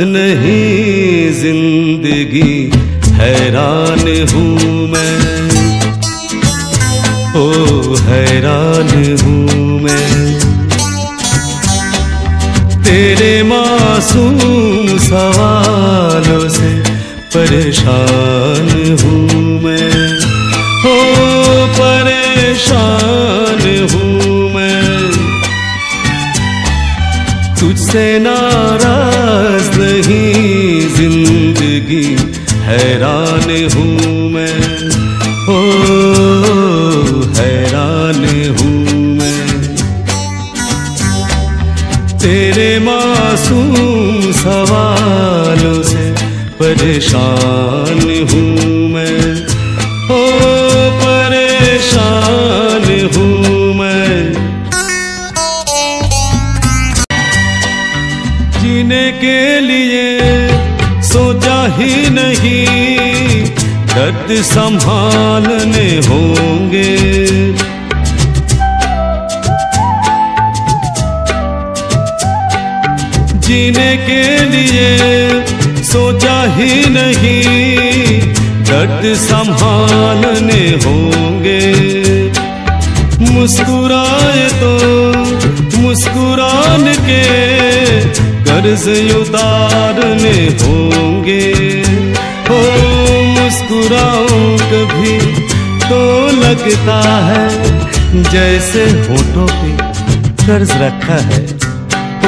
नहीं ज़िंदगी, हैरान हूँ मैं। ओ, हैरान हूँ मैं। तेरे मासूम सवालों से परेशान हूँ मैं। हो परेशान हूँ मैं। तुझसे नहीं ज़िंदगी, हैरान हूँ मैं। हो हैरान हूँ मैं। तेरे मासूम सवालों से परेशान हूँ मैं। ओ, परेशान हूँ मैं। जीने के लिए सोचा ही नहीं दर्द संभालने होंगे। जीने के लिए सोचा ही नहीं दर्द संभालने होंगे। मुस्कुराए तो मुस्कुरान के कर्ज उतारने होंगे। हो मुस्कुराऊं कभी तो लगता है जैसे होठों पे कर्ज रखा है।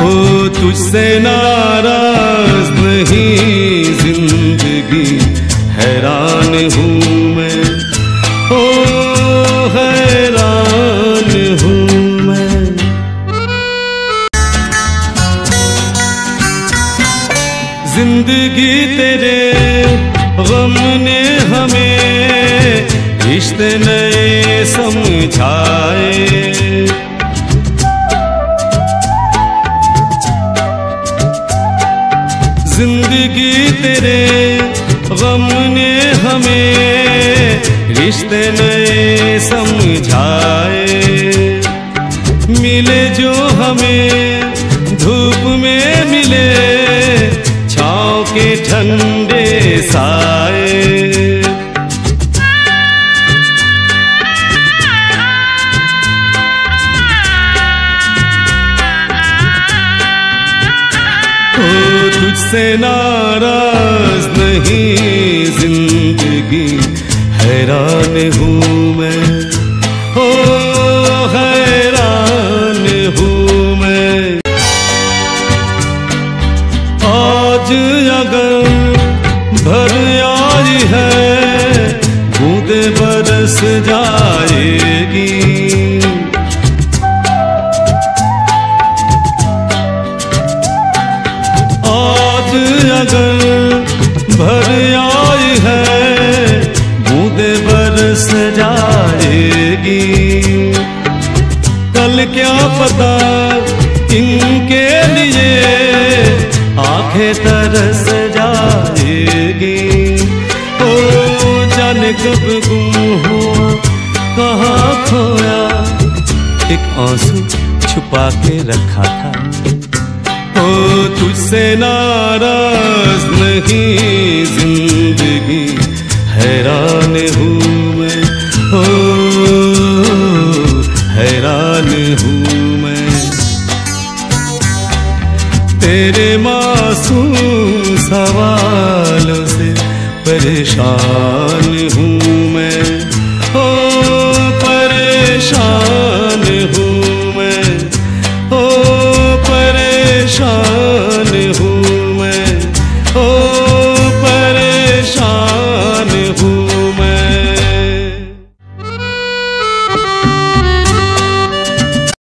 ओ तुझसे नाराज़ नहीं, ज़िंदगी हैरान हूँ। ज़िंदगी तेरे, गम ने हमें रिश्ते नए समझाए। ज़िंदगी तेरे, गम ने हमें रिश्ते नए समझाए। मिले जो हमें ठंडे साए। ओ तुझसे नाराज़ नहीं ज़िंदगी हैरान हूँ जाएगी। आज अगर भर आई है, बूंदे बरस जाएगी। कल क्या पता इनके लिए आँखें तरस जाएगी। ओ जाने कब हुआ कहाँ खोया एक आँसू छुपा के रखा था ओ, तुझसे नाराज़ नहीं ज़िंदगी हैरान हूँ मैं ओ हैरान हूँ मैं। तेरे मासूम सवालों से परेशान हूँ।